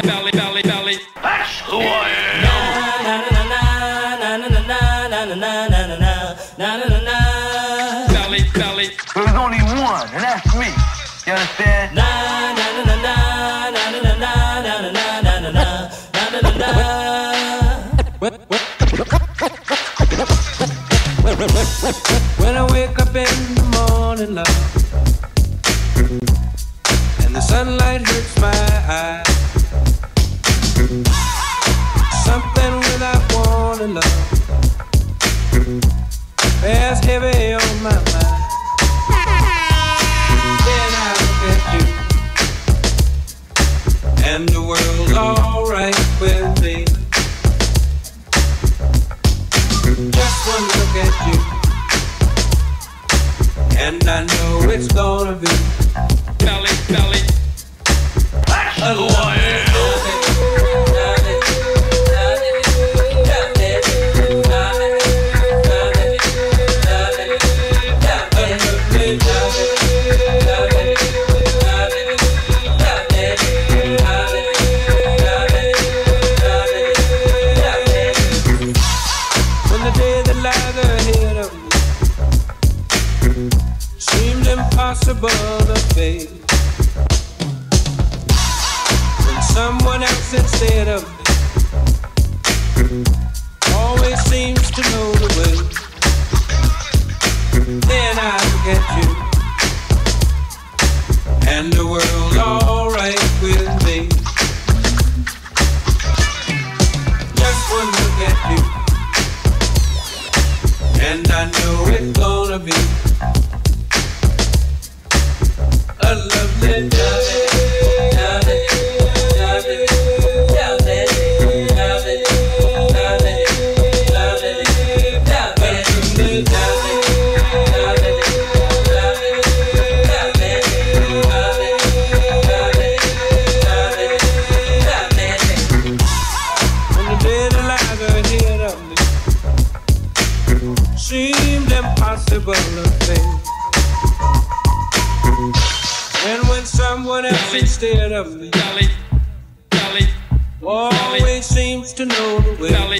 belly, belly, belly. That's who I am. Belly, belly. There's only one, and that's me. You understand? When I wake up in the morning, love, and the sunlight hurts my eyes, warning, love, bears heavy on my mind. Then I look at you, and the world's alright with me. Just one look at you, and I know it's gonna be seems impossible to face. When someone else instead of me always seems to know the way. Then I you, and the world's alright with And I know it's gonna be a lovely day. Instead of me Belly, belly, always seems to know the way,